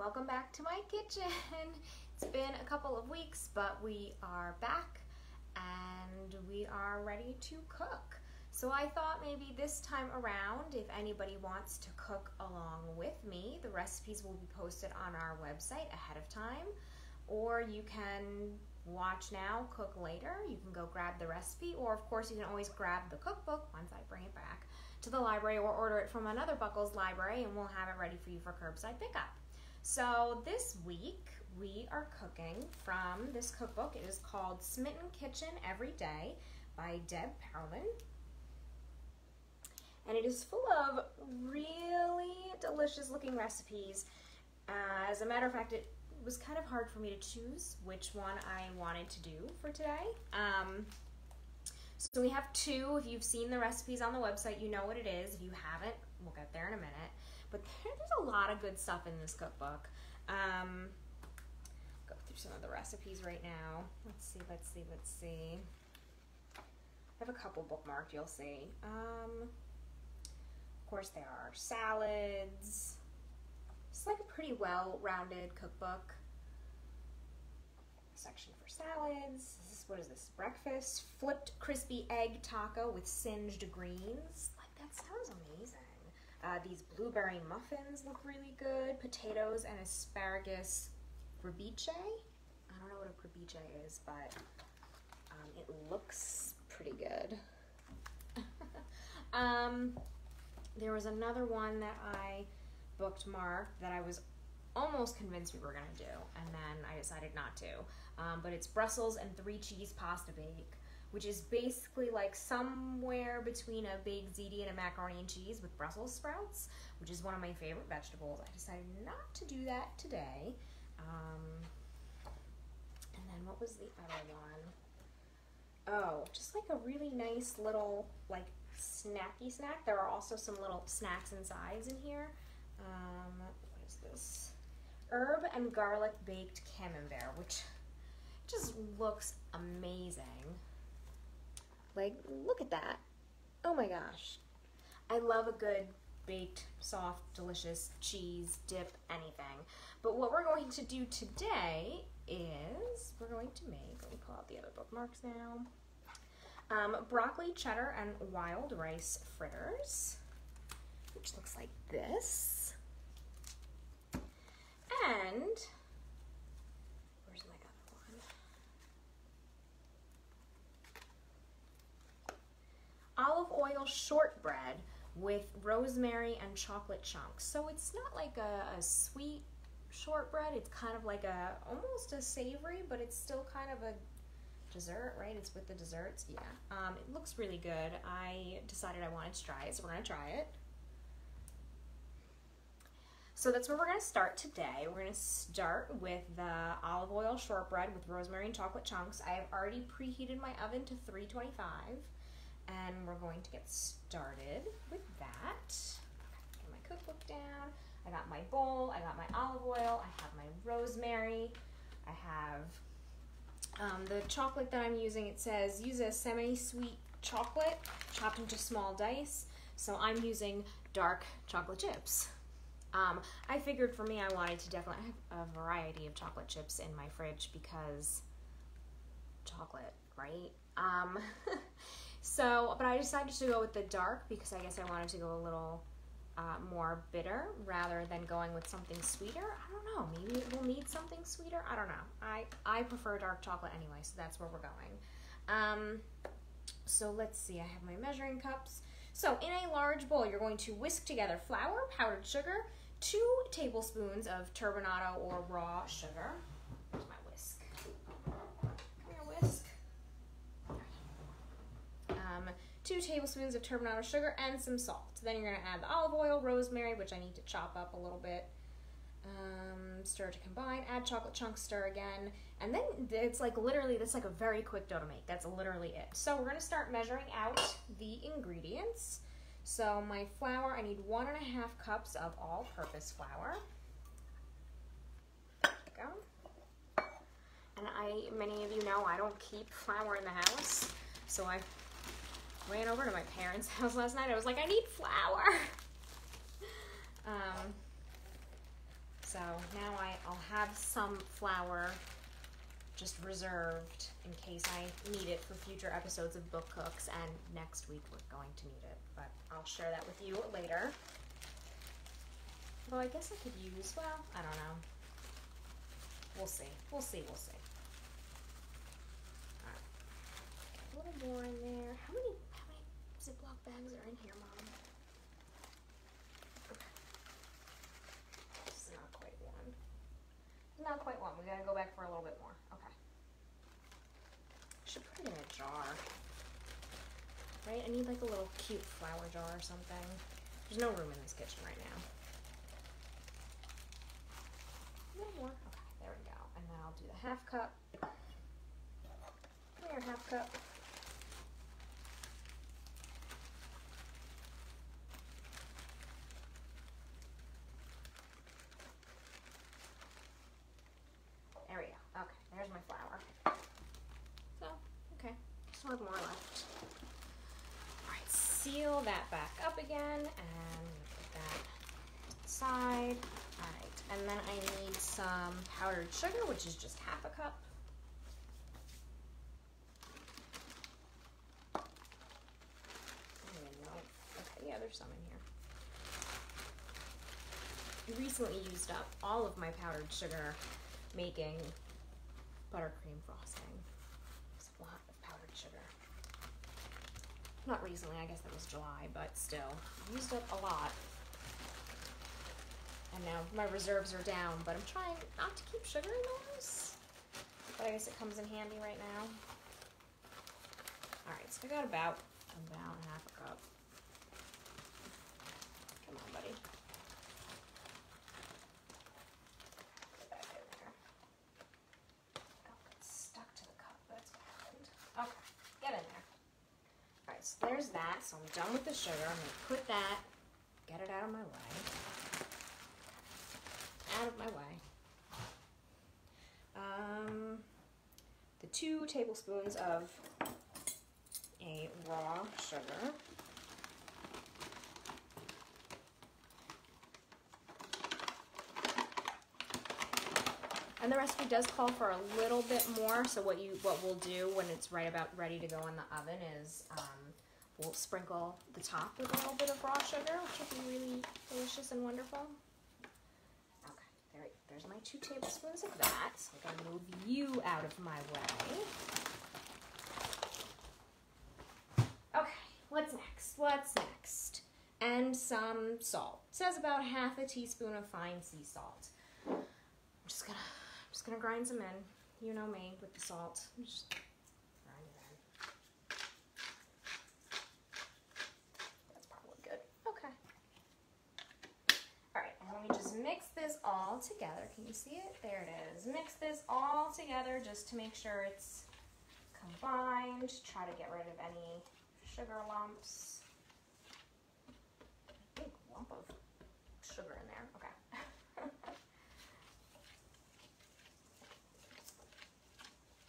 welcome back to my kitchen. It's been a couple of weeks, but we are back and we are ready to cook. So I thought maybe this time around, if anybody wants to cook along with me, the recipes will be posted on our website ahead of time, or you can watch now, cook later. You can go grab the recipe, or of course, you can always grab the cookbook once I bring it back to the library or order it from another BCCLS library, and we'll have it ready for you for curbside pickup. So this week we are cooking from this cookbook. It is called Smitten Kitchen Every Day by Deb Perelman. And it is full of really delicious looking recipes. Uh, as a matter of fact, it was kind of hard for me to choose which one I wanted to do for today. Um, so we have two. If you've seen the recipes on the website, you know what it is. If you haven't, we'll get there in a minute. But there's a lot of good stuff in this cookbook. Um, go through some of the recipes right now. Let's see, let's see, let's see. I have a couple bookmarked, you'll see. Um, of course, there are salads. It's like a pretty well-rounded cookbook. Section for salads. This is, what is this? Breakfast. Flipped crispy egg taco with singed greens. Like, that sounds amazing. Uh, these blueberry muffins look really good. Potatoes and asparagus grabiche. I don't know what a grabiche is, but um, it looks pretty good. um, there was another one that I booked marked that I was almost convinced we were gonna do, and then I decided not to. Um, but it's Brussels and three cheese pasta bake which is basically like somewhere between a baked ziti and a macaroni and cheese with Brussels sprouts, which is one of my favorite vegetables. I decided not to do that today. Um, and then what was the other one? Oh, just like a really nice little like snacky snack. There are also some little snacks and sides in here. Um, what is this? Herb and garlic baked camembert, which just looks amazing. Like, look at that. Oh my gosh. I love a good baked, soft, delicious cheese, dip, anything. But what we're going to do today is we're going to make, let me pull out the other bookmarks now, um, broccoli, cheddar, and wild rice fritters, which looks like this. And olive oil shortbread with rosemary and chocolate chunks. So it's not like a, a, sweet shortbread. It's kind of like a almost a savory, but it's still kind of a dessert, right? It's with the desserts. Yeah. Um, it looks really good. I decided I wanted to try it, so we're gonna try it. So that's where we're gonna start today. We're gonna start with the olive oil shortbread with rosemary and chocolate chunks. I have already preheated my oven to 325 and we're going to get started with that. Get my cookbook down. I got my bowl, I got my olive oil, I have my rosemary, I have um, the chocolate that I'm using. It says use a semi-sweet chocolate chopped into small dice. So I'm using dark chocolate chips. Um, I figured for me, I wanted to definitely have a variety of chocolate chips in my fridge because chocolate, right? Um, So, but I decided to go with the dark because I guess I wanted to go a little uh, more bitter rather than going with something sweeter. I don't know. Maybe it will need something sweeter. I don't know. I, I prefer dark chocolate anyway, so that's where we're going. Um, so let's see. I have my measuring cups. So in a large bowl, you're going to whisk together flour, powdered sugar, two tablespoons of turbinado or raw sugar. Where's my whisk? Come here, whisk um, two tablespoons of turbinado sugar and some salt. Then you're gonna add the olive oil, rosemary, which I need to chop up a little bit. Um, stir to combine, add chocolate chunks, stir again, and then it's like literally, that's like a very quick dough to make. That's literally it. So we're gonna start measuring out the ingredients. So my flour, I need one and a half cups of all-purpose flour. And I, many of you know, I don't keep flour in the house, so I ran over to my parents' house last night. I was like, I need flour. um, So now I, I'll have some flour just reserved in case I need it for future episodes of Book Cooks, and next week we're going to need it, but I'll share that with you later. Well, I guess I could use, well, I don't know. We'll see. We'll see, we'll see. A little more in there. How many, bags are in here, Mom? Okay. This is not quite one. Not quite one. We gotta go back for a little bit more. Okay. Should put it in a jar. Right? I need like a little cute flower jar or something. There's no room in this kitchen right now. No more. Okay, there we go. And then I'll do the half cup. Come here, half cup. There we go. Okay, there's my flour. So, okay, more left. Alright, seal that back up again and put that side. Alright, and then I need some powdered sugar, which is just half a cup. Okay, yeah, there's some in here. Recently used up all of my powdered sugar making buttercream frosting. It's a lot of powdered sugar. Not recently, I guess that was July, but still, used up a lot. And now my reserves are down, but I'm trying not to keep sugar in those. But I guess it comes in handy right now. Alright, so I got about, about half a cup. Come on, buddy. Put that in there. Oh, it's stuck to the cup. That's what happened. Okay, get in there. Alright, so there's that. So I'm done with the sugar. I'm to put that, get it out of my way out of my way. Um, the two tablespoons of a raw sugar. And the recipe does call for a little bit more, so what you what we'll do when it's right about ready to go in the oven is um, we'll sprinkle the top with a little bit of raw sugar, which will be really delicious and wonderful. Okay, there's my two tablespoons of that. So I'm to move you out of my way. Okay, what's next? What's next? And some salt. It says about half a teaspoon of fine sea salt. I'm just gonna, I'm just gonna grind some in. You know me with the salt. We just mix this all together. Can you see it? There it is. Mix this all together just to make sure it's combined. Try to get rid of any sugar lumps. Big lump of sugar in there. Okay.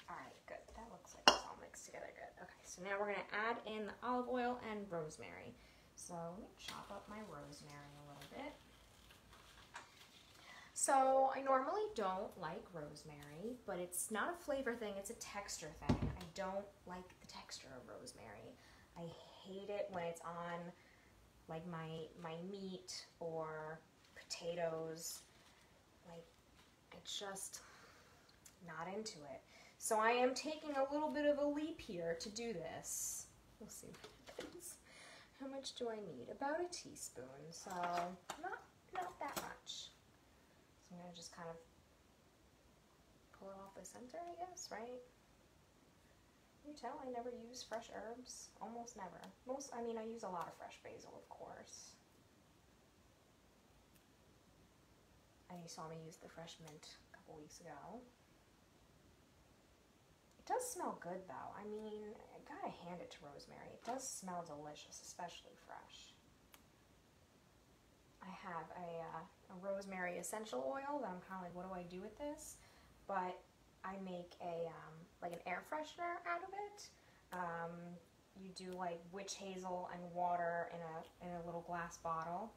Alright, good. That looks like it's all mixed together good. Okay, so now we're going to add in the olive oil and rosemary. So let me chop up my rosemary a little bit. So I normally don't like rosemary, but it's not a flavor thing, it's a texture thing. I don't like the texture of rosemary. I hate it when it's on like my my meat or potatoes. Like it's just not into it. So I am taking a little bit of a leap here to do this. We'll see. How much do I need? About a teaspoon, so not not that much. I'm to just kind of pull it off the center, I guess, right? You tell I never use fresh herbs. Almost never. Most, I mean, I use a lot of fresh basil, of course. And you saw me use the fresh mint a couple weeks ago. It does smell good, though. I mean, I gotta hand it to rosemary. It does smell delicious, especially fresh. I have a, uh, a rosemary essential oil that I'm kind of like, what do I do with this? But I make a um, like an air freshener out of it. Um, you do like witch hazel and water in a in a little glass bottle,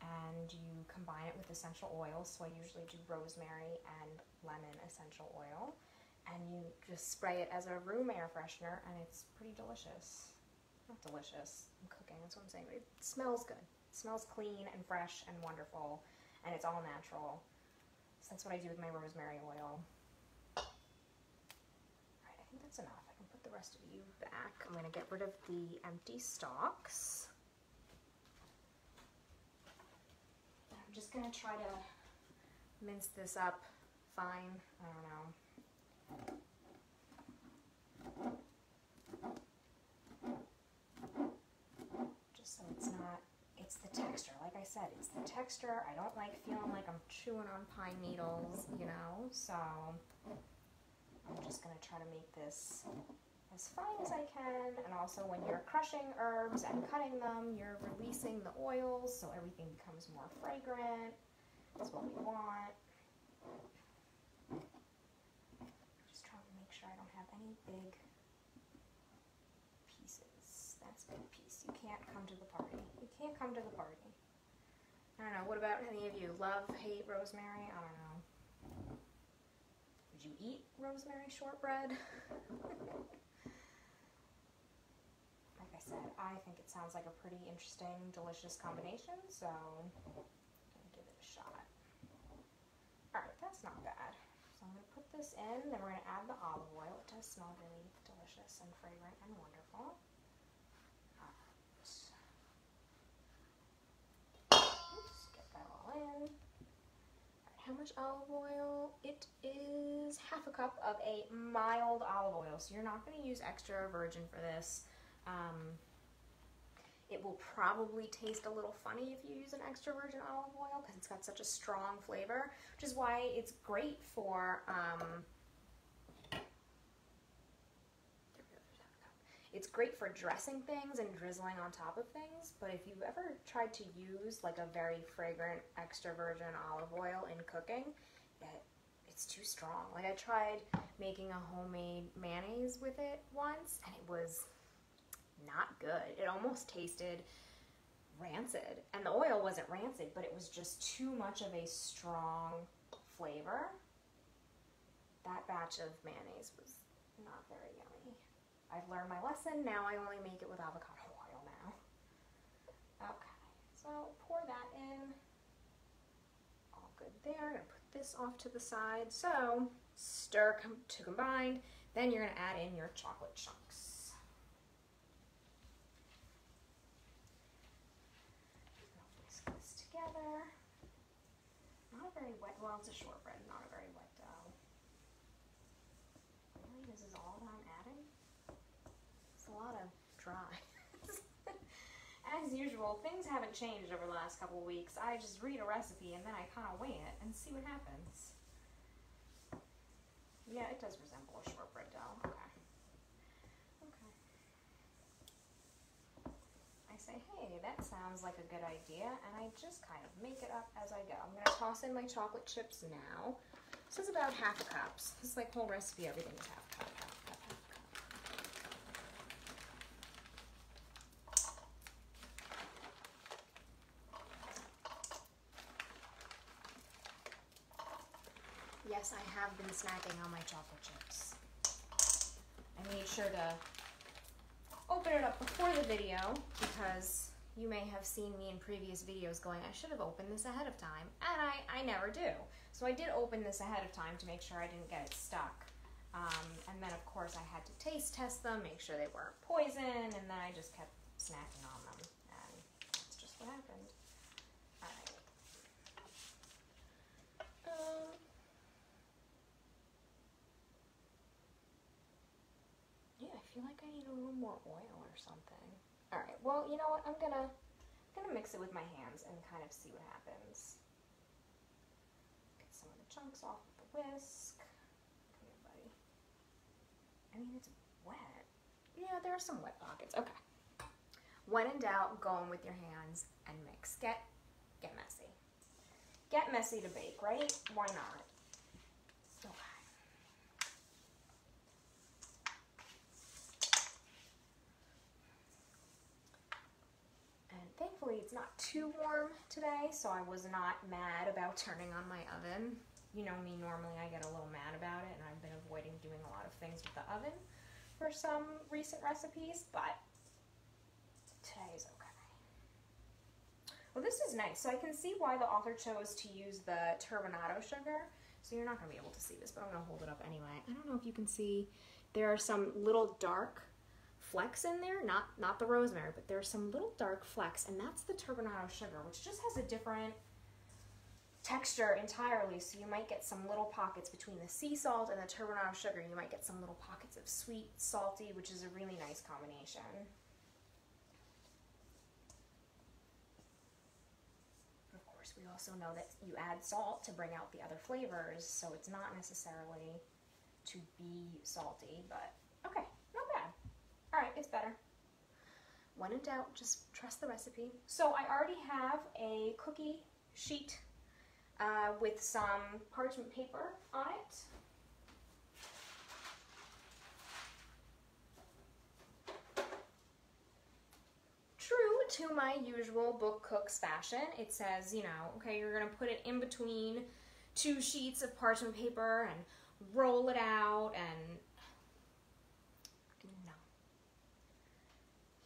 and you combine it with essential oils. So I usually do rosemary and lemon essential oil. And you just spray it as a room air freshener, and it's pretty delicious. Not delicious, I'm cooking, that's what I'm saying, but it smells good. Smells clean and fresh and wonderful, and it's all natural. So that's what I do with my rosemary oil. Alright, I think that's enough. I can put the rest of you back. I'm to get rid of the empty stalks. I'm just going to try to mince this up fine. I don't know. Just so it's not, the texture. Like I said, it's the texture. I don't like feeling like I'm chewing on pine needles, you know, so I'm just gonna try to make this as fine as I can. And also when you're crushing herbs and cutting them, you're releasing the oils so everything becomes more fragrant. That's what we want. Just trying to make sure I don't have any big pieces. That's big piece. You can't come to the party. Can't come to the party. I don't know. What about any of you? Love, hate rosemary? I don't know. Would you eat rosemary shortbread? like I said, I think it sounds like a pretty interesting, delicious combination, so I'm give it a shot. Alright, that's not bad. So I'm gonna put this in, then we're gonna add the olive oil. It does smell really delicious and fragrant and wonderful. In. how much olive oil? It is half a cup of a mild olive oil. So you're not going to use extra virgin for this. Um, it will probably taste a little funny if you use an extra virgin olive oil because it's got such a strong flavor, which is why it's great for um, It's great for dressing things and drizzling on top of things, but if you've ever tried to use like a very fragrant extra virgin olive oil in cooking, it, it's too strong. Like I tried making a homemade mayonnaise with it once and it was not good. It almost tasted rancid. And the oil wasn't rancid, but it was just too much of a strong flavor. That batch of mayonnaise was not very yummy. I've learned my lesson. Now I only make it with avocado oil now. Okay, so pour that in. All good there. I'm gonna put this off to the side. So stir com to combine. Then you're gonna add in your chocolate chunks. Mix this together. Not a very wet, well it's a shortbread, not a very wet dough. Really, this is all that I'm adding? It's a lot of dry. As usual, things haven't changed over the last couple weeks. I just read a recipe and then I kind of weigh it and see what happens. Yeah, it does resemble a shortbread dough. Okay. Okay. I say, hey, that sounds like a good idea, and I just kind of make it up as I go. I'm going to toss in my chocolate chips now. This is about half a cup. This is like whole recipe, everything is half cup, half a cup, half a cup. Yes, I have been snacking on my chocolate chips. I made sure to open it up before the video because you may have seen me in previous videos going, I should have opened this ahead of time, and I, I never do. So I did open this ahead of time to make sure I didn't get it stuck. Um, and then, of course, I had to taste test them, make sure they weren't poison, and then I just kept snacking on them. And that's just what happened. Alright. Um, Yeah, I feel like I need a little more oil or something. All right, well, you know what? I'm gonna, I'm gonna mix it with my hands and kind of see what happens. Get some of the chunks off with the whisk. Come here, buddy. I mean, it's wet. Yeah, there are some wet pockets. Okay. When in doubt, go in with your hands and mix. Get, get messy. Get messy to bake, right? Why not? Okay. Thankfully it's not too warm today, so I was not mad about turning on my oven. You know me, normally I get a little mad about it, and I've been avoiding doing a lot of things with the oven for some recent recipes, but today's okay. Well, this is nice. So I can see why the author chose to use the turbinado sugar. So you're not going to be able to see this, but I'm going to hold it up anyway. I don't know if you can see, there are some little dark flecks in there, not, not the rosemary, but there's some little dark flecks, and that's the turbinado sugar, which just has a different texture entirely. So you might get some little pockets between the sea salt and the turbinado sugar. You might get some little pockets of sweet, salty, which is a really nice combination. Of course, we also know that you add salt to bring out the other flavors, so it's not necessarily to be salty, but okay. All right, it's better. When in doubt, just trust the recipe. So I already have a cookie sheet uh, with some parchment paper on it. True to my usual book cooks fashion, it says, you know, okay, you're going to put it in between two sheets of parchment paper and roll it out and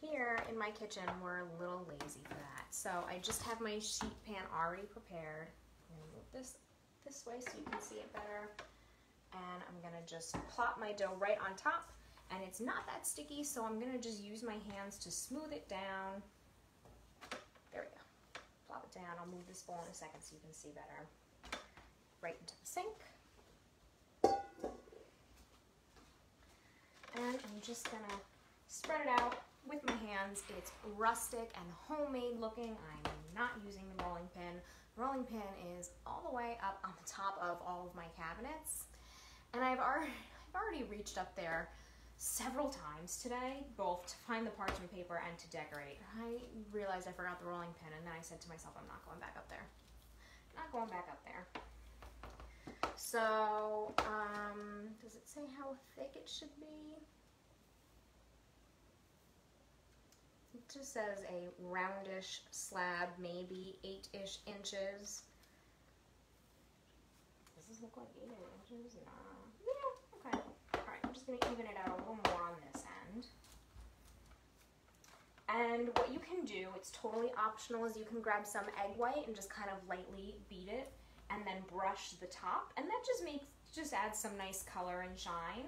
no. Here in my kitchen, we're a little lazy for that. So I just have my sheet pan already prepared this this way so you can see it better. And I'm gonna just plop my dough right on top and it's not that sticky so I'm gonna just use my hands to smooth it down. There we go. Plop it down. I'll move this bowl in a second so you can see better. Right into the sink. And I'm just gonna spread it out with my hands. It's rustic and homemade looking. I'm not using the rolling pin The rolling pin is all the way up on the top of all of my cabinets. And I've already, I've already reached up there several times today, both to find the parchment paper and to decorate. I realized I forgot the rolling pin and then I said to myself, I'm not going back up there. Not going back up there. So, um, does it say how thick it should be? Just says a roundish slab, maybe eight-ish inches. Does this look like eight inches? Nah. Yeah, okay. All right, I'm just gonna even it out a little more on this end. And what you can do, it's totally optional, is you can grab some egg white and just kind of lightly beat it and then brush the top. And that just makes, just adds some nice color and shine.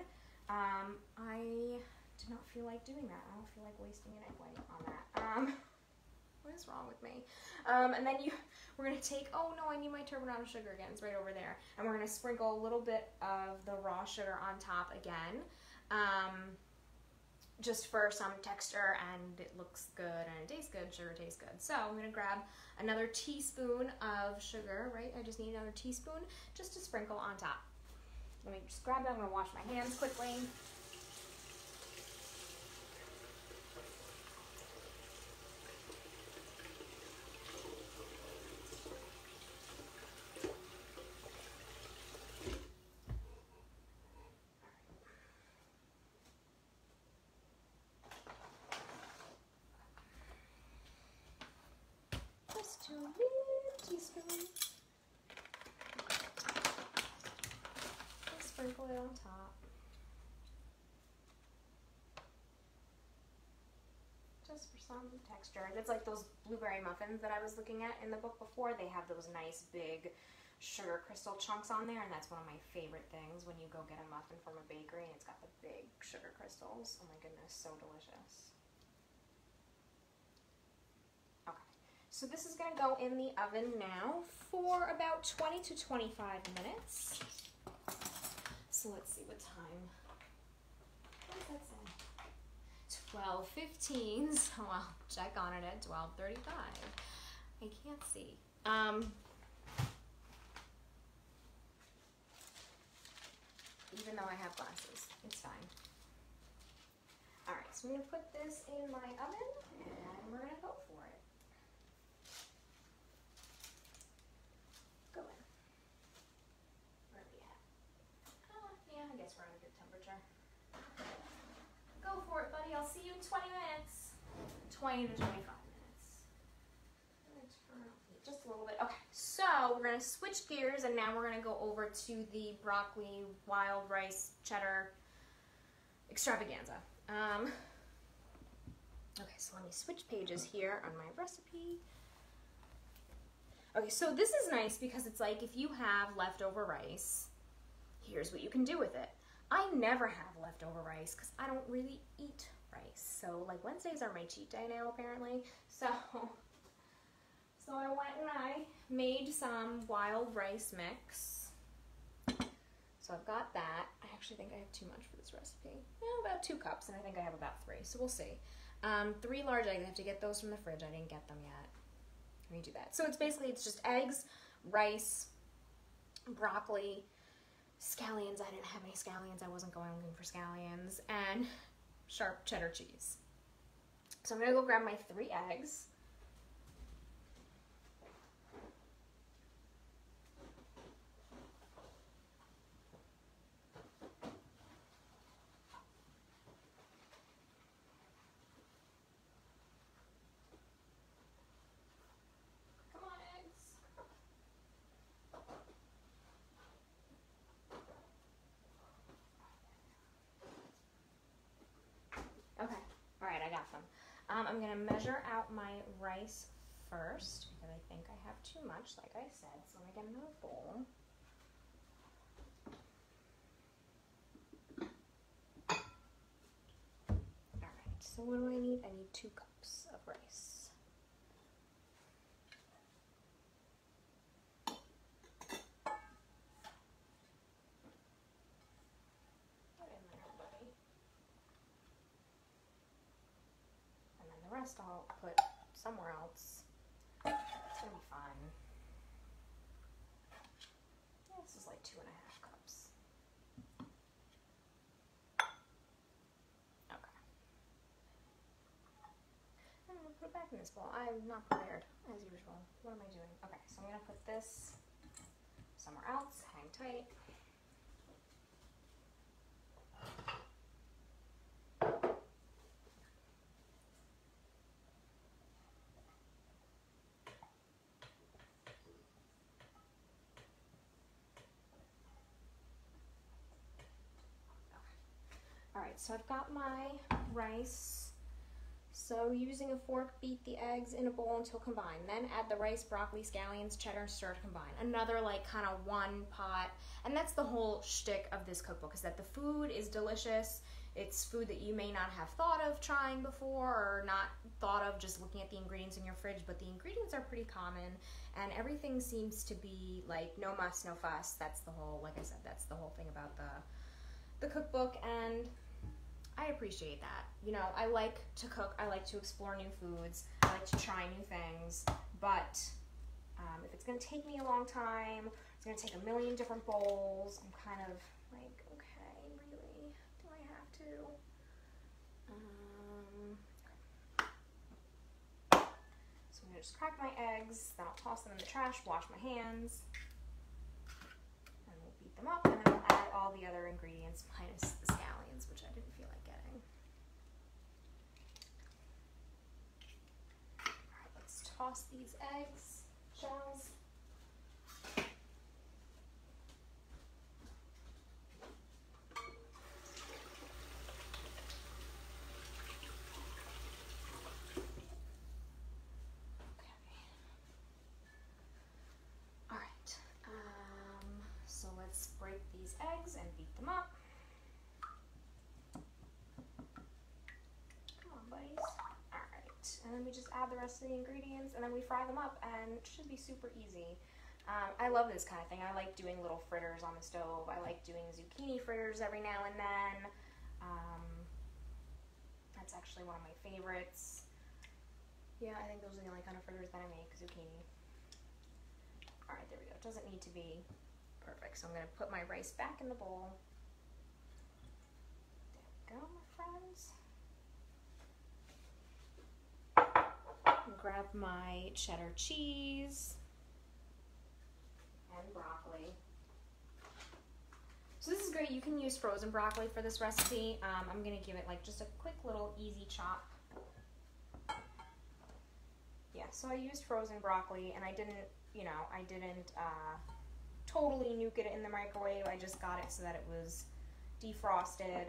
Um, I did not feel like doing that. I don't feel like wasting an egg white on that. Um, what is wrong with me? Um, and then you, we're gonna take, oh no, I need my turbinado sugar again. It's right over there. And we're gonna sprinkle a little bit of the raw sugar on top again. Um, just for some texture and it looks good and it tastes good, sugar tastes good. So I'm gonna grab another teaspoon of sugar, right? I just need another teaspoon just to sprinkle on top. Let me just grab that, I'm gonna wash my hands quickly. It on top. Just for some texture. It's like those blueberry muffins that I was looking at in the book before. They have those nice big sugar crystal chunks on there and that's one of my favorite things when you go get a muffin from a bakery and it's got the big sugar crystals. Oh my goodness, so delicious. Okay, so this is gonna go in the oven now for about 20 to 25 minutes. So let's see what time. What does that say? 12.15, so I'll check on it at 12.35. I can't see. Um, even though I have glasses, it's fine. All right, so I'm gonna put this in my oven and we're gonna go for it. guess we're at a good temperature. Go for it, buddy. I'll see you in 20 to 25 minutes. Just a little bit. Okay, so we're gonna switch gears and now we're gonna go over to the broccoli wild rice cheddar extravaganza. Um, okay, so let me switch pages here on my recipe. Okay, so this is nice because it's like if you have leftover rice, here's what you can do with it. I never have leftover rice because I don't really eat rice. So like Wednesdays are my cheat day now apparently. So so I went and I made some wild rice mix. So I've got that. I actually think I have too much for this recipe. Yeah, about two cups, and I think I have about three, so we'll see. Um, three large eggs. I have to get those from the fridge. I didn't get them yet. Let me do that. So it's basically it's just eggs, rice, broccoli, scallions. I didn't have any scallions. I wasn't going looking for scallions, and sharp cheddar cheese. So I'm gonna go grab my three eggs. Um, I'm going to measure out my rice first because I think I have too much, like I said. So let me get another bowl. Alright, so what do I need? I need two cups of rice. rest I'll put somewhere else. It's gonna be fine. Yeah, this is like two and a half cups. Okay. I'm gonna put it back in this bowl. I'm not prepared, as usual. What am I doing? Okay, so I'm gonna put this somewhere else. Hang tight. Right, so I've got my rice. So using a fork, beat the eggs in a bowl until combined. Then add the rice, broccoli, scallions, cheddar, and stir to combine. Another like kind of one pot. And that's the whole shtick of this cookbook is that the food is delicious. It's food that you may not have thought of trying before or not thought of just looking at the ingredients in your fridge, but the ingredients are pretty common and everything seems to be like no muss, no fuss. That's the whole, like I said, that's the whole thing about the the cookbook and I appreciate that. You know, I like to cook, I like to explore new foods, I like to try new things, but um, if it's gonna take me a long time, it's gonna take a million different bowls, I'm kind of like, okay, really? Do I have to? Um, so I'm gonna just crack my eggs, then I'll toss them in the trash, wash my hands, and we'll beat them up, and then I'll all the other ingredients minus the scallions, which I didn't feel like getting. All right, let's toss these eggs, shells. Um, so let's break these eggs and beat them up. and then we just add the rest of the ingredients and then we fry them up and it should be super easy. Um, I love this kind of thing. I like doing little fritters on the stove. I like doing zucchini fritters every now and then. Um, that's actually one of my favorites. Yeah, I think those are the only kind of fritters that I make, zucchini. Alright, there we go. It doesn't need to be perfect. So I'm going to put my rice back in the bowl. There we go, my friends. Grab my cheddar cheese and broccoli. So this is great. You can use frozen broccoli for this recipe. Um, I'm going to give it like just a quick little easy chop. Yeah, so I used frozen broccoli and I didn't, you know, I didn't uh, totally nuke it in the microwave. I just got it so that it was defrosted.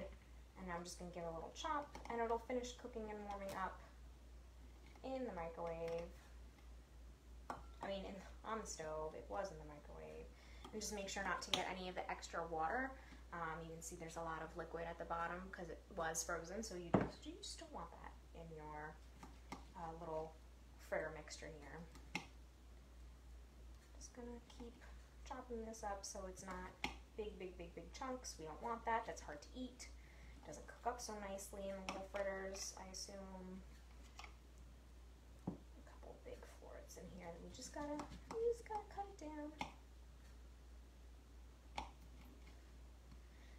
And I'm just gonna give it a little chop and it'll finish cooking and warming up in the microwave. I mean, in, on the stove, it was in the microwave. And just make sure not to get any of the extra water. Um, you can see there's a lot of liquid at the bottom because it was frozen, so you just, you just don't want that in your uh, little fritter mixture here. Just gonna keep chopping this up so it's not big, big, big, big chunks. We don't want that. That's hard to eat. Doesn't cook up so nicely in the little fritters, I assume big in here. Just gotta, we just gotta cut it down.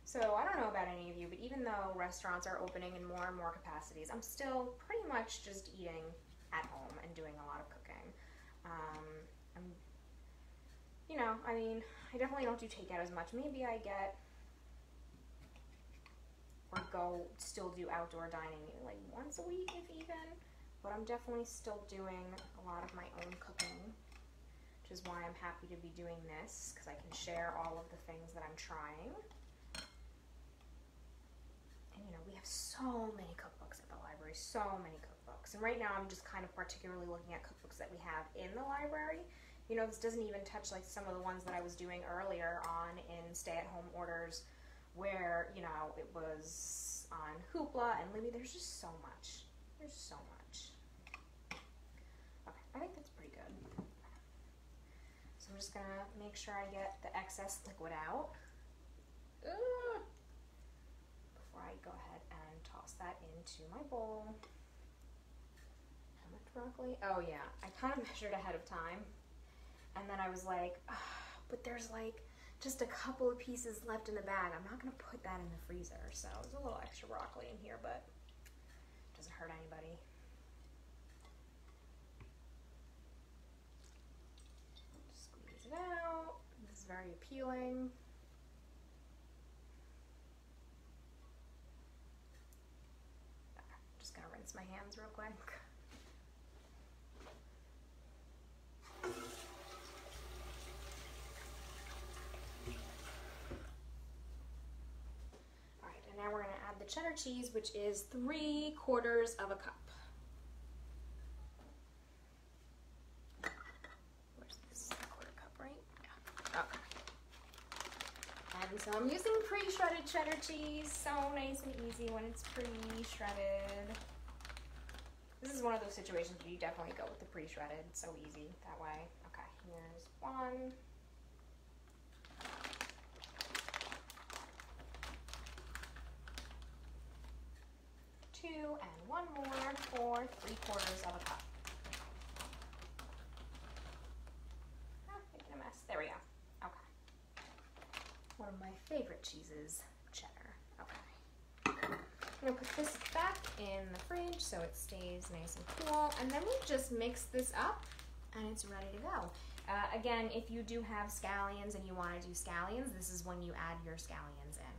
So I don't know about any of you, but even though restaurants are opening in more and more capacities, I'm still pretty much just eating at home and doing a lot of cooking. Um, I'm, you know, I mean, I definitely don't do takeout as much. Maybe I get or go still do outdoor dining like once a week, if even but I'm definitely still doing a lot of my own cooking, which is why I'm happy to be doing this, because I can share all of the things that I'm trying. And you know, we have so many cookbooks at the library, so many cookbooks. And right now I'm just kind of particularly looking at cookbooks that we have in the library. You know, this doesn't even touch like some of the ones that I was doing earlier on in stay-at-home orders where, you know, it was on Hoopla and Libby. There's just so much. There's so much. I think that's pretty good. So I'm just gonna make sure I get the excess liquid out. Before I go ahead and toss that into my bowl. How much broccoli? Oh yeah, I kind of measured ahead of time. And then I was like, oh, but there's like just a couple of pieces left in the bag. I'm not gonna put that in the freezer. So there's a little extra broccoli in here, but it doesn't hurt anybody. It out. This is very appealing. just gonna rinse my hands real quick. All right, and now we're gonna add the cheddar cheese, which is three quarters of a cup. So I'm using pre-shredded cheddar cheese. So nice and easy when it's pre-shredded. This is one of those situations where you definitely go with the pre-shredded. So easy that way. Okay, here's one. Two and one more for three quarters of a cup. Ah, one of my favorite cheeses, cheddar. Okay. I'm gonna put this back in the fridge so it stays nice and cool. And then we just mix this up and it's ready to go. Uh, again, if you do have scallions and you wanna do scallions, this is when you add your scallions in.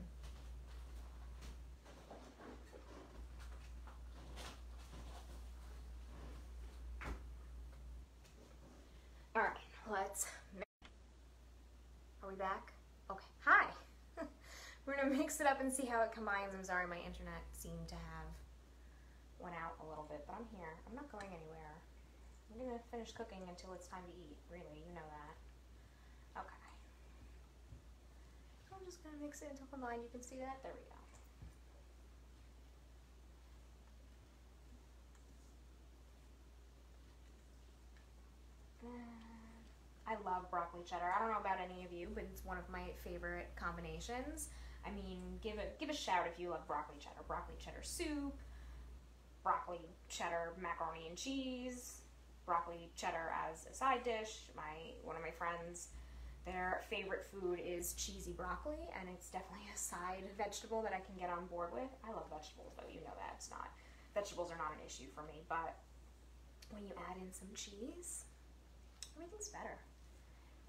All right, let's, are we back? We're gonna mix it up and see how it combines. I'm sorry, my internet seemed to have went out a little bit, but I'm here. I'm not going anywhere. I'm gonna finish cooking until it's time to eat, really, you know that. Okay. I'm just gonna mix it until combined. You can see that? There we go. Uh, I love broccoli cheddar. I don't know about any of you, but it's one of my favorite combinations. I mean, give a give a shout if you love broccoli cheddar. Broccoli cheddar soup, broccoli cheddar macaroni and cheese, broccoli cheddar as a side dish. My one of my friends, their favorite food is cheesy broccoli, and it's definitely a side vegetable that I can get on board with. I love vegetables, though. You know that it's not vegetables are not an issue for me, but when you add in some cheese, everything's better.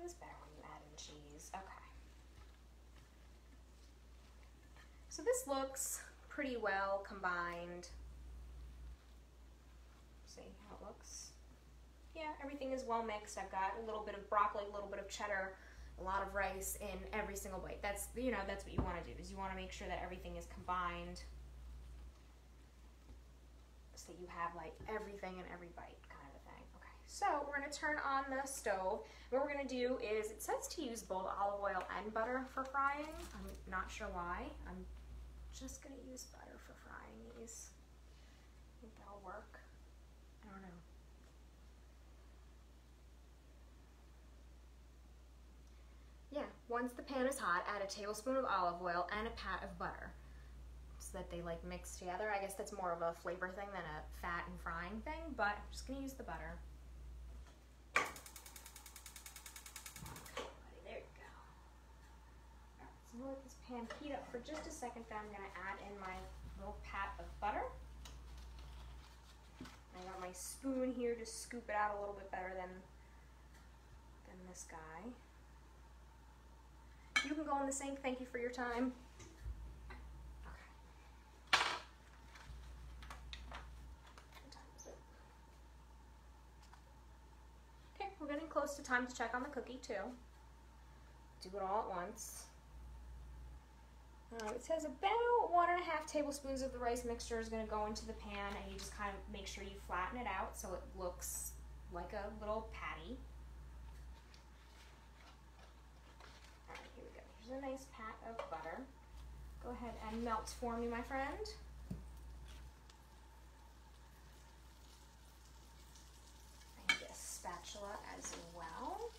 It's better when you add in cheese. Okay. So this looks pretty well combined. See how it looks? yeah, everything is well mixed. I've got a little bit of broccoli, a little bit of cheddar, a lot of rice in every single bite. That's you know that's what you want to do is you want to make sure that everything is combined, so you have like everything in every bite kind of a thing. Okay, so we're gonna turn on the stove. What we're gonna do is it says to use both olive oil and butter for frying. I'm not sure why. I'm just gonna use butter for frying these. I think that'll work. I don't know. Yeah, once the pan is hot, add a tablespoon of olive oil and a pat of butter so that they like mix together. I guess that's more of a flavor thing than a fat and frying thing, but I'm just gonna use the butter. Okay, buddy, there you go. Alright, so I'm gonna let this pan heat up for just a second, then I'm gonna add in my little pat of butter. I got my spoon here to scoop it out a little bit better than than this guy. You can go in the sink. Thank you for your time. Okay. Okay, we're getting close to time to check on the cookie too. Do it all at once. Uh, it says about one and a half tablespoons of the rice mixture is going to go into the pan, and you just kind of make sure you flatten it out so it looks like a little patty. All right, here we go. Here's a nice pat of butter. Go ahead and melt for me, my friend. And get a spatula as well.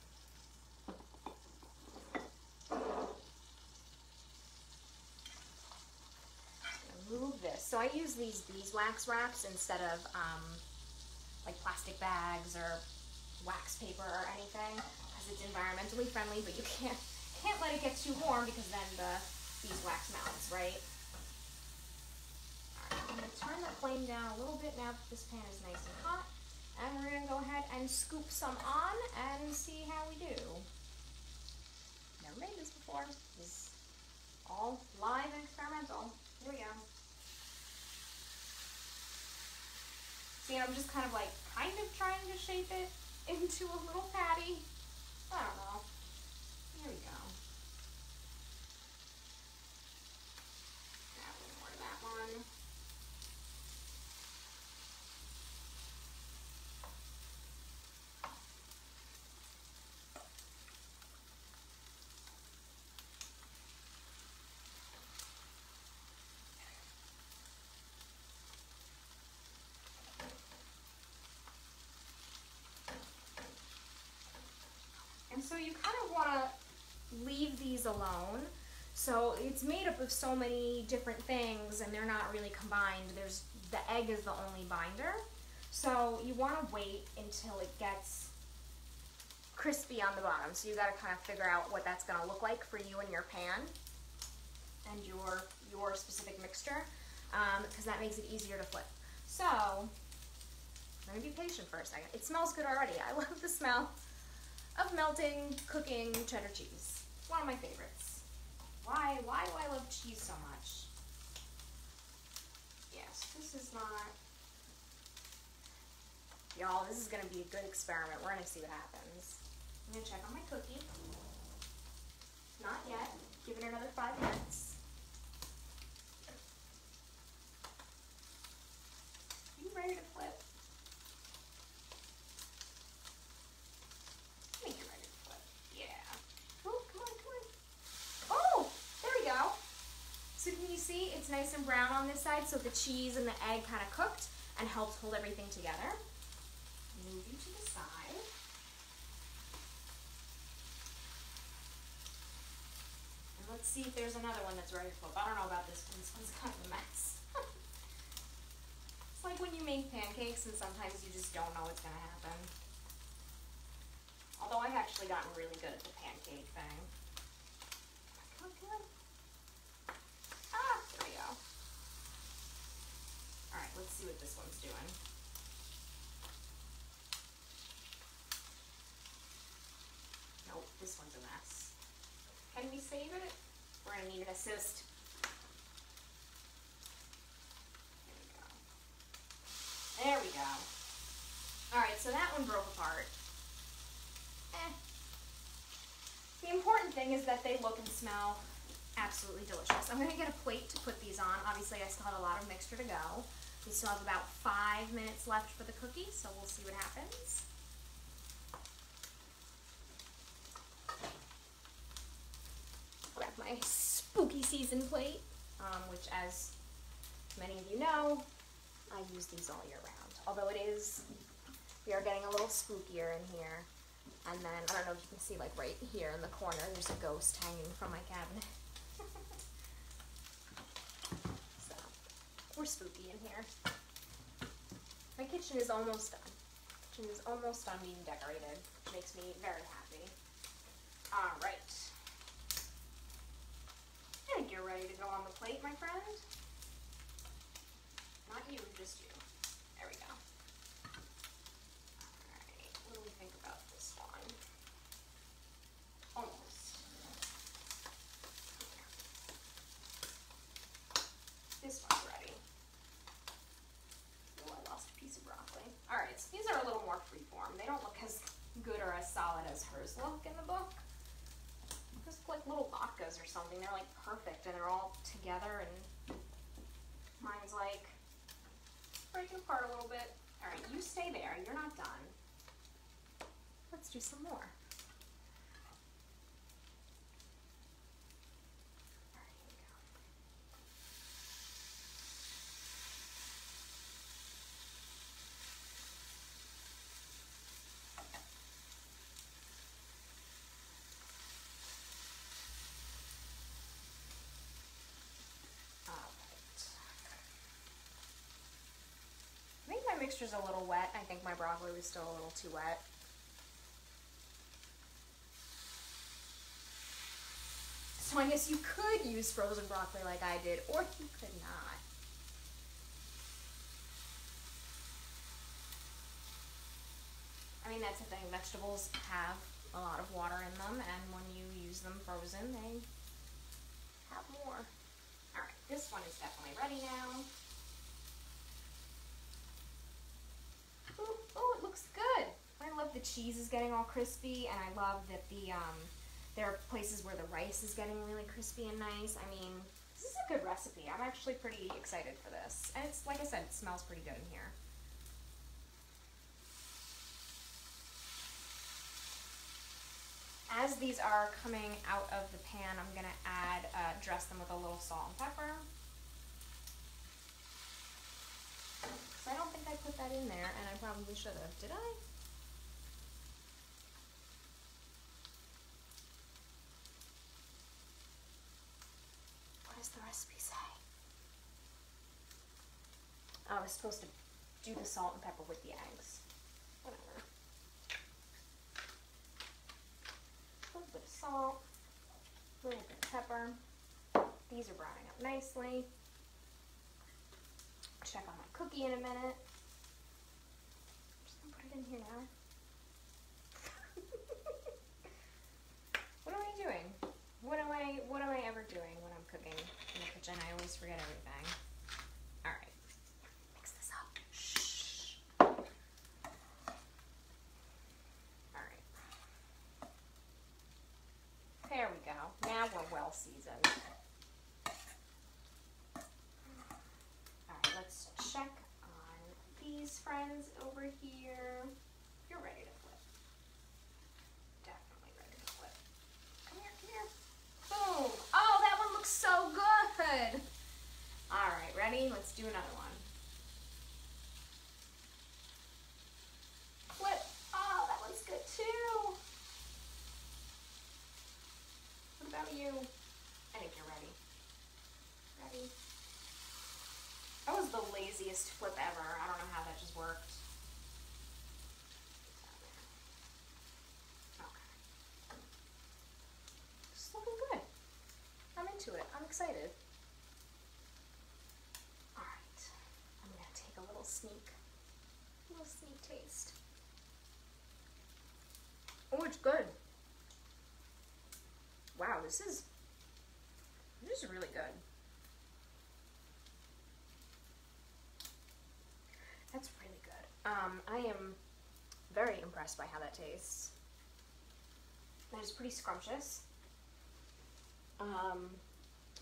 Remove this. So I use these beeswax wraps instead of um, like plastic bags or wax paper or anything because it's environmentally friendly, but you can't can't let it get too warm because then the beeswax melts, right? Alright, I'm gonna turn the flame down a little bit now that this pan is nice and hot. And we're gonna go ahead and scoop some on and see how we do. Never made this before. This is all live and experimental. Here we go. See, I'm just kind of like, kind of trying to shape it into a little patty. I don't know. Here we go. Add a little more to that one. And so you kind of want to leave these alone. So it's made up of so many different things and they're not really combined. There's the egg is the only binder. So you want to wait until it gets crispy on the bottom. So you got to kind of figure out what that's going to look like for you and your pan and your your specific mixture because um, that makes it easier to flip. So I'm going to be patient for a second. It smells good already. I love the smell of melting, cooking cheddar cheese. One of my favorites. Why, why do I love cheese so much? Yes, this is not... Y'all, this is to be a good experiment. We're to see what happens. I'm to check on my cookie. Not yet. Give it another five minutes. You ready to flip? I think you're ready to flip. Yeah. Oh, come on, come on. Oh, there we go. So can you see it's nice and brown on this side so the cheese and the egg kind of cooked and helps hold everything together. Move you to the side. And let's see if there's another one that's ready to flip. I don't know about this one. This one's kind of a mess. it's like when you make pancakes and sometimes you just don't know what's going to happen. Although I've actually gotten really good at the pancake thing. Come on, come on. Ah, there we go. Alright, let's see what this one's doing. Nope, this one's a mess. Can we save it? We're gonna need an assist. There we go. There we go. Alright, so that one broke apart. Eh. The important thing is that they look and smell absolutely delicious. I'm gonna get a plate to put these on. Obviously, I still have a lot of mixture to go. We still have about five minutes left for the cookie, so we'll see what happens. Grab my spooky season plate, um, which as many of you know, I use these all year round. Although it is, we are getting a little spookier in here. And then, I don't know if you can see like right here in the corner, there's a ghost hanging from my cabinet. so, we're spooky in here. My kitchen is almost done. Kitchen is almost done being decorated. Which makes me very happy. All right. I think you're ready to go on the plate, my friend. Not you, just you. There we go. Alright, what do we think about this one? Almost. This one's ready. Oh, I lost a piece of broccoli. Alright, so these are a little more freeform. They don't look as good or hers look in the book. Just like little latkes or something. They're like perfect and they're all together and mine's like breaking apart a little bit. All right, you stay there. You're not done. Let's do some more. Mixture's a little wet. I think my broccoli was still a little too wet. So I guess you could use frozen broccoli like I did, or you could not. I mean, that's the thing. Vegetables have a lot of water in them, and when you use them frozen, they have more. All right, this one is definitely ready now. love the cheese is getting all crispy, and I love that the um, there are places where the rice is getting really crispy and nice. I mean, this is a good recipe. I'm actually pretty excited for this. And it's, like I said, it smells pretty good in here. As these are coming out of the pan, I'm gonna add, uh, dress them with a little salt and pepper. So I don't think I put that in there, and I probably should have. Did I? Oh, I was supposed to do the salt and pepper with the eggs. Whatever. A little bit of salt, a little bit of pepper. These are browning up nicely. Check on my cookie in a minute. I'm just gonna put it in here now. what am I doing? What am I what am I ever doing when I'm cooking in the kitchen? I always forget everything. well seasoned. Alright, let's check on these friends over here. You're ready to flip. Definitely ready to flip. Come here, come here. Boom! Oh, that one looks so good! Alright, ready? Let's do another one. you. I think you're ready. Ready? That was the flip ever. I don't know how that just worked. Okay. Just looking good. I'm into it. I'm excited. Alright. I'm going to take a little sneak. A little sneak taste. Oh, it's good wow, this is, this is really good. That's really good. Um, I am very impressed by how that tastes. That is pretty scrumptious. Um,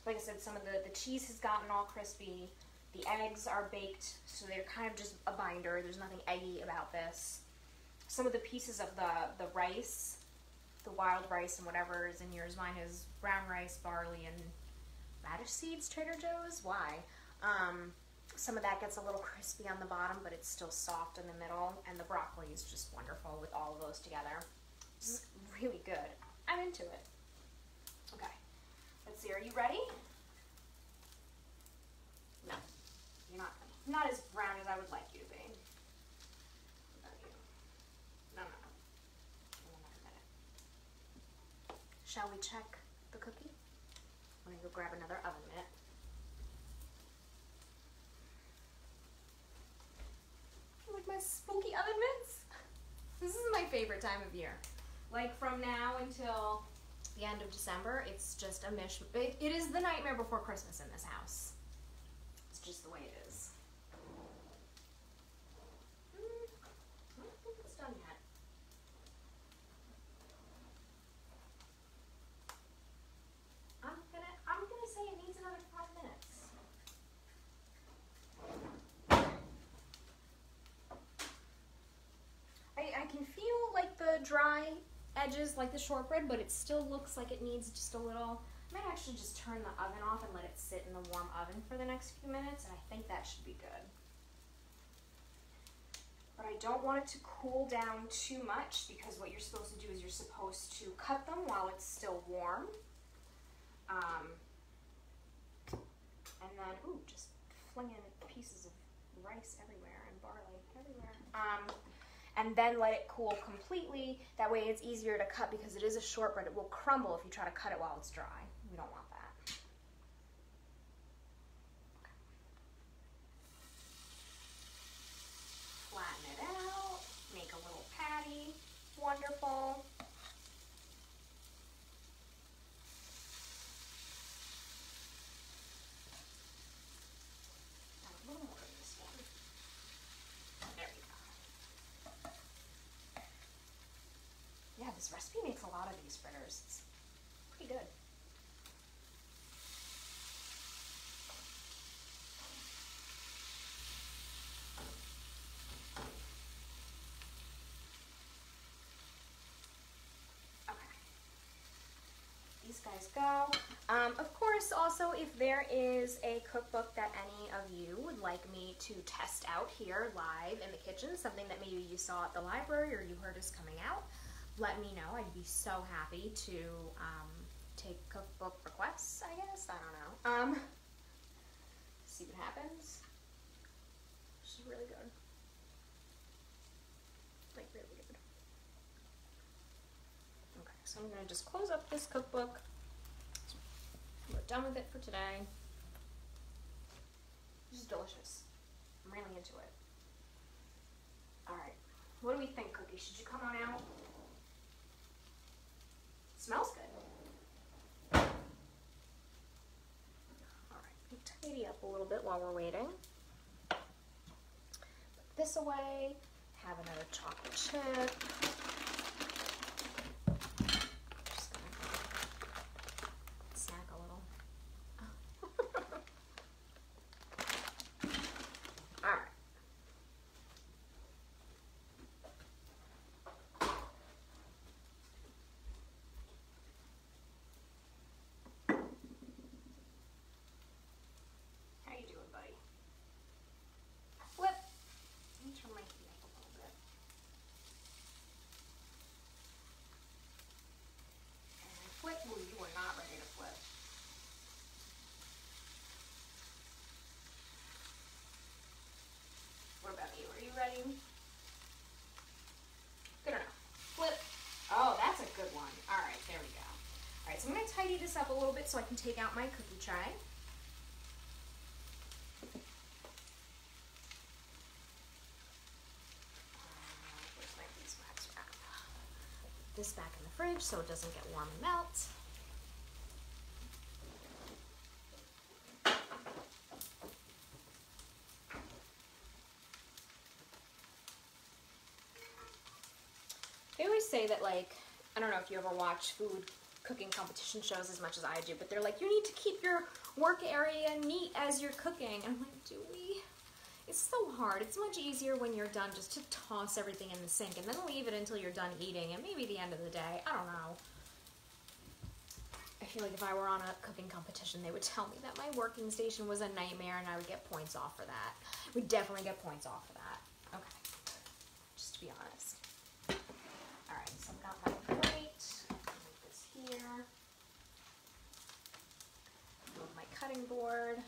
like I said, some of the, the cheese has gotten all crispy. The eggs are baked, so they're kind of just a binder. There's nothing eggy about this. Some of the pieces of the, the rice, the wild rice and whatever is in yours, mine is brown rice, barley, and radish seeds, Trader Joe's. Why? Um, some of that gets a little crispy on the bottom, but it's still soft in the middle. And the broccoli is just wonderful with all of those together. This is really good. I'm into it. Okay, let's see. Are you ready? No, you're not. Not as brown as I would like you to be. No, no, no. Shall we check the cookie? I'm gonna go grab another oven My spooky oven mitts. This is my favorite time of year. Like from now until the end of December, it's just a mish. It, it is the nightmare before Christmas in this house. It's just the way it is. Mm, I don't think it's done yet. I'm gonna I'm gonna say it needs another five minutes. I, I can feel like the dry edges like the shortbread, but it still looks like it needs just a little. I might actually just turn the oven off and let it sit in the warm oven for the next few minutes, and I think that should be good. But I don't want it to cool down too much because what you're supposed to do is you're supposed to cut them while it's still warm. Um, and then, ooh, just flinging pieces of rice everywhere and barley everywhere. Um, and then let it cool completely. That way it's easier to cut because it is a shortbread. It will crumble if you try to cut it while it's dry. We don't want that. Flatten it out, make a little patty. Wonderful. Add a little more of this one. There we go. This recipe makes a lot of these fritters. It's pretty good. These guys go. Um, of course, also, if there is a cookbook that any of you would like me to test out here live in the kitchen, something that maybe you saw at the library or you heard is coming out, let me know. I'd be so happy to um, take cookbook requests, I guess. I don't know. Um, see what happens. This is really good. Like, really good. Okay, so I'm going to just close up this cookbook. We're done with it for today. This is delicious. I'm really into it. Alright. What do we think, Cookie? Should you come on out? Smells good. Alright, tidy up a little bit while we're waiting. Put this away. Have another chocolate chip. Just gonna snack a little. Alright. How you doing, buddy? Flip. Let me turn my heat up a little bit. And flip. Ooh, you are not ready to flip. What about you? Are you ready? Good enough. Flip. Oh, that's a good one. All right, there we go. All right, so I'm going to tidy this up a little bit so I can take out my cookie tray. This back in the fridge so it doesn't get warm and melt. They always say that like I don't know if you ever watch food cooking competition shows as much as I do, but they're like you need to keep your work area neat as you're cooking. And I'm like, do we? It's so hard. It's much easier when you're done just to toss everything in the sink and then leave it until you're done eating and maybe the end of the day. I don't know. I feel like if I were on a cooking competition, they would tell me that my working station was a nightmare and I would get points off for that. Would definitely get points off for that. Okay. Just to be honest. Alright, so I've got my plate. Move this here. Move my cutting board.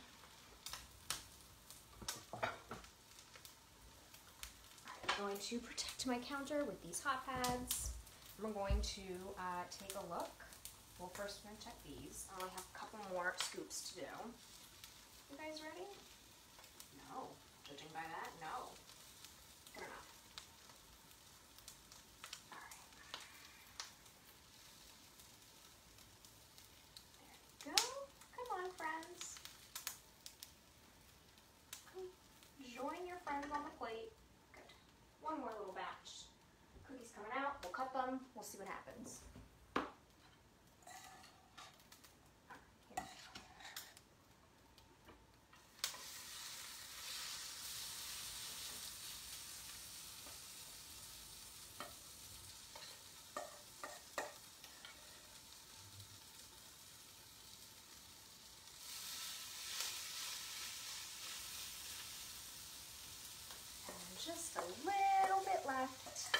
I'm going to protect my counter with these hot pads. I'm going to uh, take a look. Well, first we're going to check these. I only have a couple more scoops to do. You guys ready? No. Judging by that, no. Good enough. Alright. There we go. Come on, friends. Come on the plate. Good. One more little batch. Cookies coming out. We'll cut them. We'll see what happens. Here. And just a little bit left.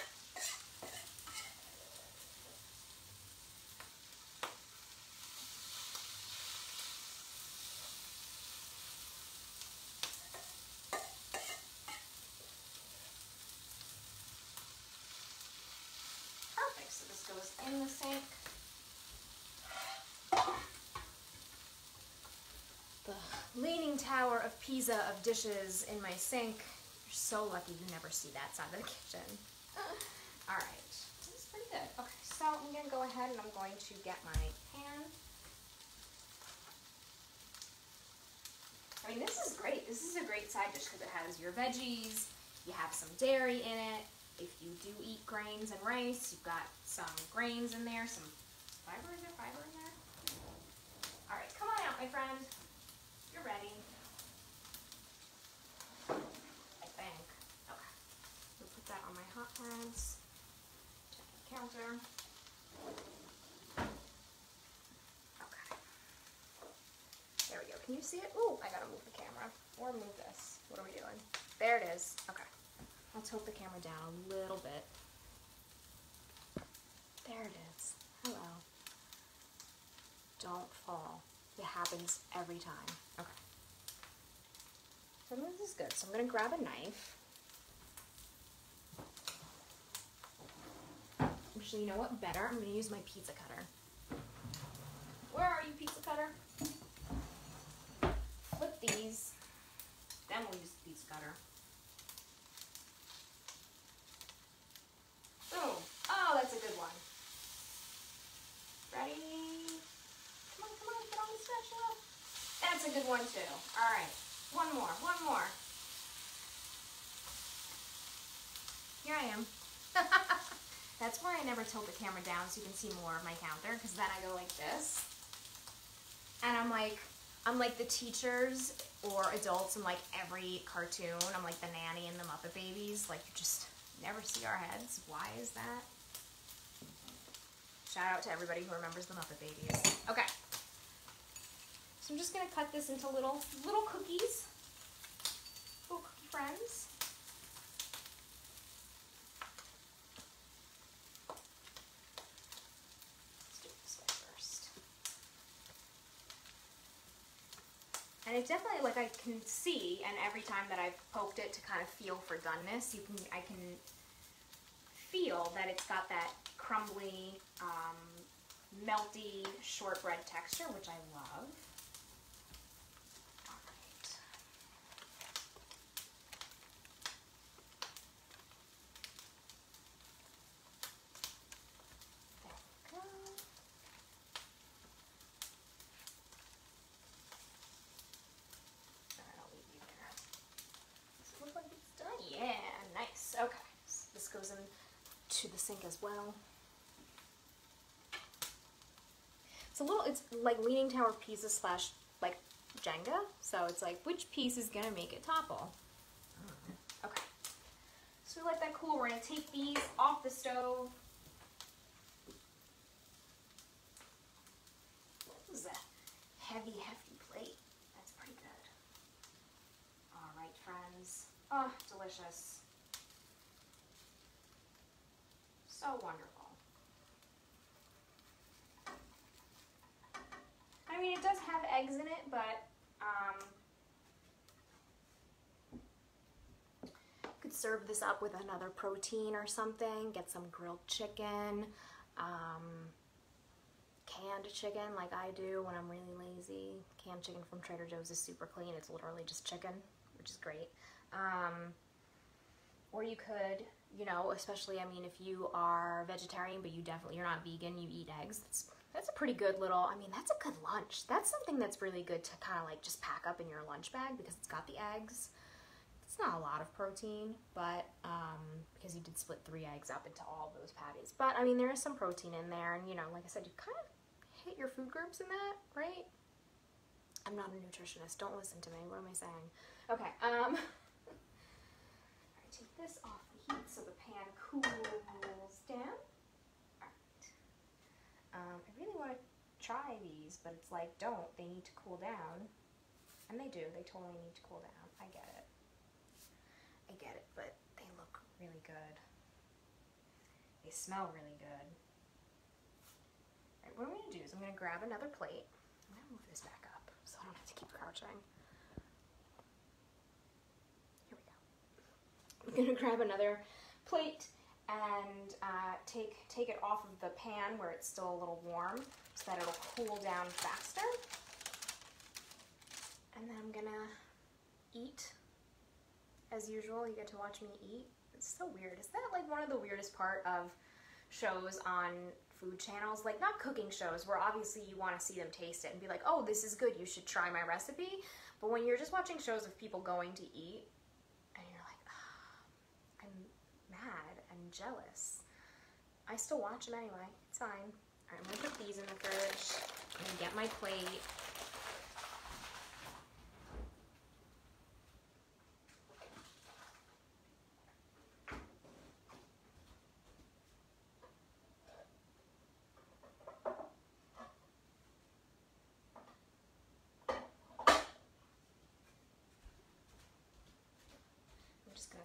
Perfect, so this goes in the sink. The leaning tower of Pisa of dishes in my sink. You're so lucky you never see that side of the kitchen. Uh. All right, this is pretty good. Okay, so I'm gonna go ahead and I'm going to get my pan. I mean, this is great. This is a great side dish because it has your veggies, you have some dairy in it. If you do eat grains and rice, you've got some grains in there, some fiber. Is there fiber in there? All right, come on out, my friend. You're ready. I think. Okay. We'll put that on my hot pads. Counter. Okay. There we go. Can you see it? Ooh, I gotta move the camera. Or move this. What are we doing? There it is. Okay. I'll tilt the camera down a little bit. There it is. Hello. Don't fall. It happens every time. Okay. So this is good. So I'm gonna grab a knife. Actually, you know what? Better. I'm gonna use my pizza cutter. Where are you, pizza cutter? Flip these. Then we'll use the pizza cutter. Boom. Oh, that's a good one. Ready? Come on, come on, get on the spatula. That's a good one too. All right. One more, one more. Here I am. That's why I never tilt the camera down so you can see more of my counter because then I go like this. And I'm like, I'm like the teachers or adults in like every cartoon. I'm like the nanny and the Muppet Babies. Like you just never see our heads. Why is that? Shout out to everybody who remembers the Muppet Babies. Okay. So I'm just gonna cut this into little little cookies. Little cookie friends. Let's do it this way first. It definitely like I can see, and every time that I've poked it to kind of feel for doneness, you can I can feel that it's got that crumbly, um, melty shortbread texture, which I love. All right. There we go. All right, I'll leave you there. Does it look like it's done? Yeah, nice. Okay, so this goes in to the sink as well. It's a little, it's like Leaning Tower Pisa slash like Jenga. So it's like, which piece is gonna make it topple? Okay. So we let that cool. We're gonna take these off the stove. This is a heavy, hefty plate. That's pretty good. All right, friends. Oh, delicious. So wonderful. I mean, it does have eggs in it, but um, could serve this up with another protein or something. Get some grilled chicken, um, canned chicken like I do when I'm really lazy. Canned chicken from Trader Joe's is super clean. It's literally just chicken, which is great. Um, or you could, you know, especially, I mean, if you are vegetarian, but you definitely, you're not vegan, you eat eggs, that's, that's a pretty good little, I mean, that's a good lunch. That's something that's really good to kind of like just pack up in your lunch bag because it's got the eggs. It's not a lot of protein, but, um, because you did split three eggs up into all those patties. But, I mean, there is some protein in there, and, you know, like I said, you kind of hit your food groups in that, right? I'm not a nutritionist. Don't listen to me. What am I saying? Okay, um... take this off the heat so the pan cools down. Alright. Um, I really want to try these, but it's like, don't. They need to cool down. And they do. They totally need to cool down. I get it. I get it, but they look really good. They smell really good. What I'm going to do is I'm going to grab another plate. I'm going to move this back up so I don't have to keep crouching. Here we go. I'm gonna grab another plate and uh, take, take it off of the pan where it's still a little warm so that it'll cool down faster. And then I'm gonna eat as usual. You get to watch me eat. It's so weird. Is that like one of the weirdest part of shows on food channels? Like not cooking shows where obviously you want to see them taste it and be like, oh, this is good. You should try my recipe. But when you're just watching shows of people going to eat jealous. I still watch them anyway. It's fine. I'm gonna put these in the fridge. I'm gonna get my plate.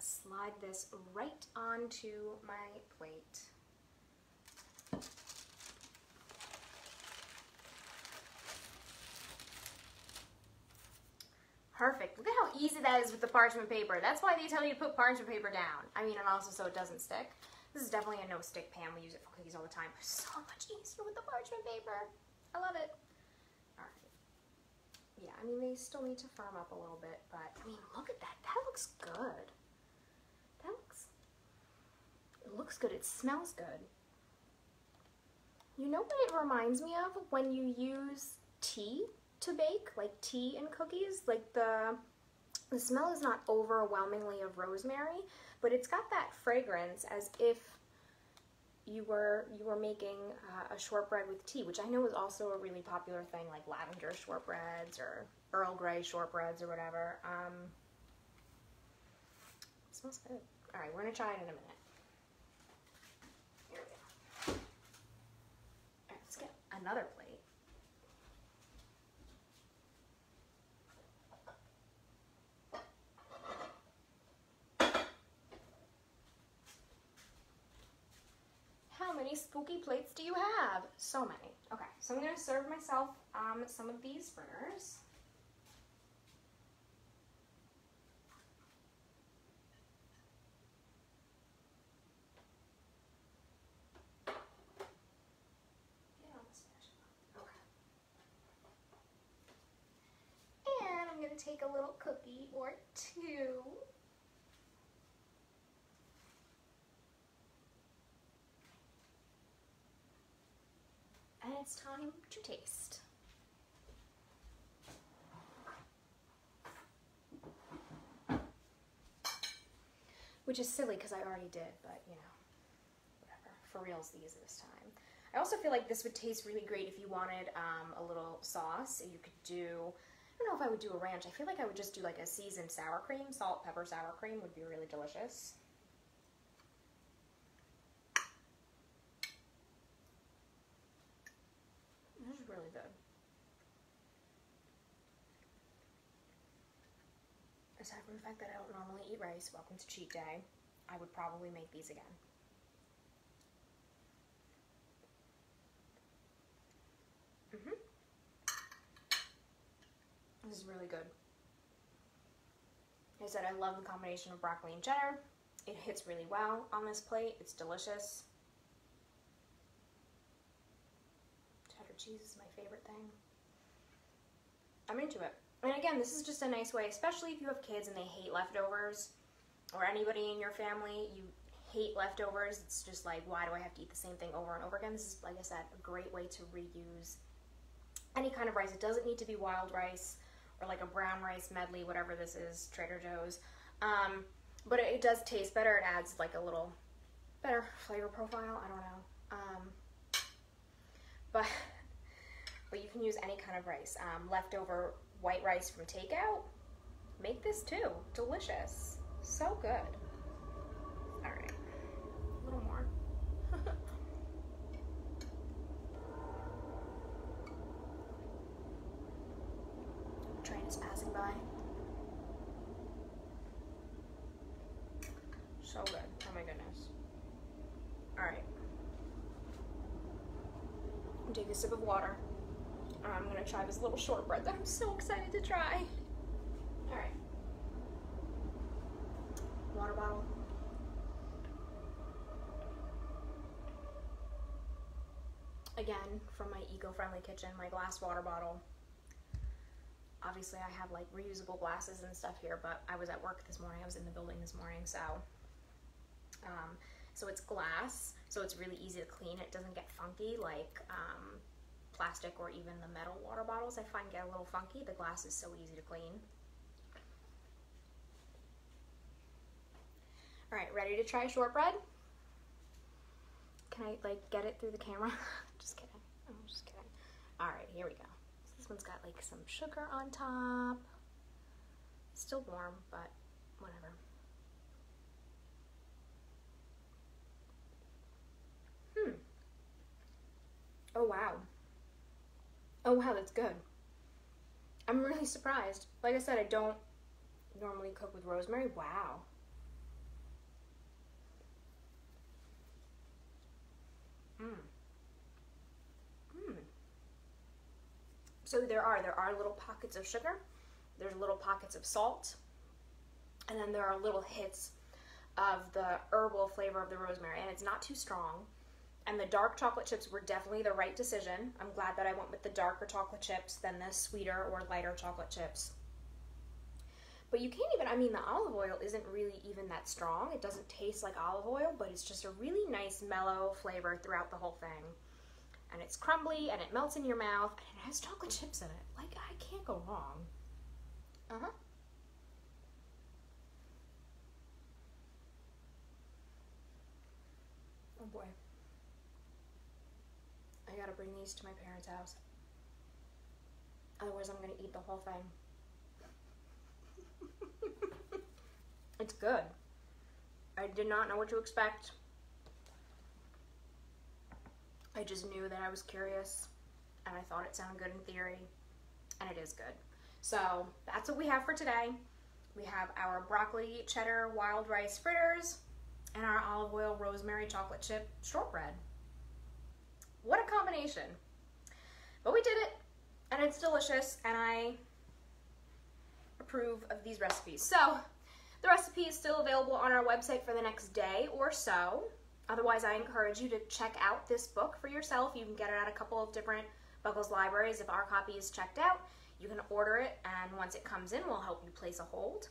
Slide this right onto my plate. Perfect. Look at how easy that is with the parchment paper. That's why they tell you to put parchment paper down. I mean, and also so it doesn't stick. This is definitely a no-stick pan. We use it for cookies all the time. But so much easier with the parchment paper. I love it. Yeah, I mean, they still need to firm up a little bit, but I mean, look at that. That looks good looks good, it smells good. You know what it reminds me of when you use tea to bake, like tea and cookies? Like the, the smell is not overwhelmingly of rosemary, but it's got that fragrance as if you were you were making uh, a shortbread with tea, which I know is also a really popular thing, like lavender shortbreads or Earl Grey shortbreads or whatever. Um, smells good. All right, we're gonna try it in a minute. Another plate. How many spooky plates do you have? So many. Okay, so I'm going to serve myself um, some of these fritters. to take a little cookie or two. And it's time to taste. Which is silly because I already did, but you know, whatever. for reals these this time. I also feel like this would taste really great if you wanted um, a little sauce. You could do, I don't know if I would do a ranch. I feel like I would just do like a seasoned sour cream. Salt, pepper, sour cream would be really delicious. This is really good. Aside from the fact that I don't normally eat rice, welcome to cheat day, I would probably make these again. Mm hmm This is really good. Like I said, I love the combination of broccoli and cheddar. It hits really well on this plate. It's delicious. Cheddar cheese is my favorite thing. I'm into it. And again, this is just a nice way, especially if you have kids and they hate leftovers, or anybody in your family, you hate leftovers. It's just like, why do I have to eat the same thing over and over again? This is, like I said, a great way to reuse any kind of rice. It doesn't need to be wild rice or like a brown rice medley, whatever this is, Trader Joe's. Um, but it, does taste better. It adds like a little better flavor profile. I don't know. Um, but but you can use any kind of rice. Um, leftover white rice from takeout. Make this too. Delicious. So good. All right. A little more. Train is passing by. So good. Oh my goodness. All right. Take a sip of water. I'm gonna try this little shortbread that I'm so excited to try. All right. Water bottle. Again, from my eco-friendly kitchen, my glass water bottle. Obviously, I have like reusable glasses and stuff here, but I was at work this morning. I was in the building this morning, so um, so it's glass, so it's really easy to clean. It doesn't get funky like um, plastic or even the metal water bottles I find get a little funky. The glass is so easy to clean. All right, ready to try shortbread? Can I like get it through the camera? just kidding. I'm just kidding. All right, here we go. So this one's got like some sugar on top. Still warm, but whatever. Hmm. Oh wow. Oh wow, that's good. I'm really surprised. Like I said, I don't normally cook with rosemary. Wow. Mmm. Mmm. So there are there are little pockets of sugar. There's little pockets of salt. And then there are little hits of the herbal flavor of the rosemary and it's not too strong and the dark chocolate chips were definitely the right decision. I'm glad that I went with the darker chocolate chips than the sweeter or lighter chocolate chips. But you can't even, I mean, the olive oil isn't really even that strong. It doesn't taste like olive oil, but it's just a really nice mellow flavor throughout the whole thing. And it's crumbly and it melts in your mouth and it has chocolate chips in it. Like, I can't go wrong. Uh I gotta bring these to my parents' house. Otherwise, I'm gonna eat the whole thing. it's good. I did not know what to expect. I just knew that I was curious and I thought it sounded good in theory, and it is good. So that's what we have for today. We have our broccoli cheddar wild rice fritters and our olive oil rosemary chocolate chip shortbread. What a combination. But we did it, and it's delicious, and I approve of these recipes. So, the recipe is still available on our website for the next day or so. Otherwise, I encourage you to check out this book for yourself. You can get it at a couple of different BCCLS libraries. If our copy is checked out, you can order it, and once it comes in, we'll help you place a hold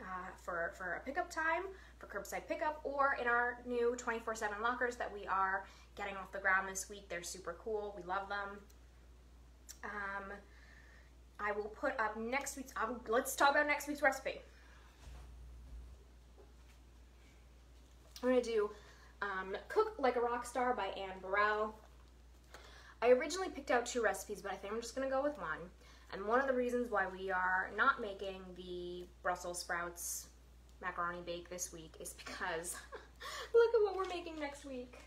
uh, for, for a pickup time, for curbside pickup, or in our new 24-7 lockers that we are getting off the ground this week. They're super cool. We love them. Um, I will put up next week's, um, let's talk about next week's recipe. I'm to do Um, Cook Like a Rock Star by Anne Burrell. I originally picked out two recipes, but I think I'm just going to go with one. And one of the reasons why we are not making the Brussels sprouts macaroni bake this week is because look at what we're making next week.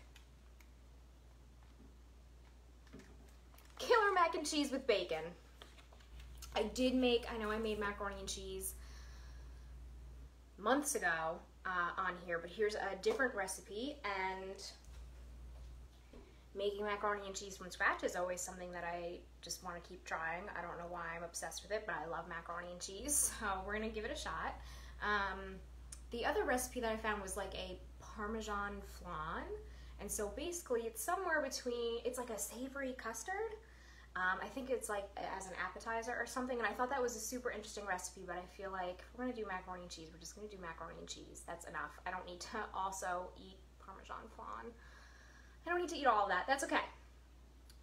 Killer mac and cheese with bacon. I did make, I know I made macaroni and cheese months ago uh, on here, but here's a different recipe and making macaroni and cheese from scratch is always something that I just want to keep trying. I don't know why I'm obsessed with it, but I love macaroni and cheese, so we're gonna give it a shot. Um, the other recipe that I found was like a Parmesan flan, and so basically it's somewhere between, it's like a savory custard. Um, I think it's like as an appetizer or something, and I thought that was a super interesting recipe, but I feel like we're gonna do macaroni and cheese, we're just gonna do macaroni and cheese. That's enough. I don't need to also eat Parmesan flan. I don't need to eat all that. That's okay.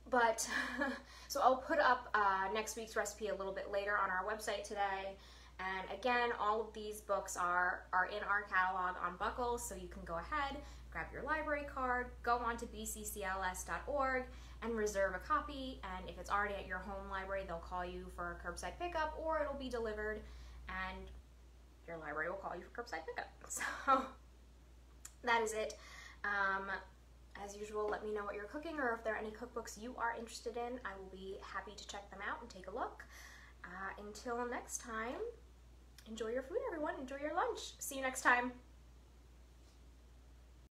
But, so I'll put up uh, next week's recipe a little bit later on our website today. And again, all of these books are, are in our catalog on BCCLS, so you can go ahead, grab your library card, go on to bccls.org and reserve a copy. And if it's already at your home library, they'll call you for curbside pickup or it'll be delivered and your library will call you for curbside pickup. So that is it. Um, as usual, let me know what you're cooking or if there are any cookbooks you are interested in. I will be happy to check them out and take a look. Uh, until next time, enjoy your food, everyone. Enjoy your lunch. See you next time.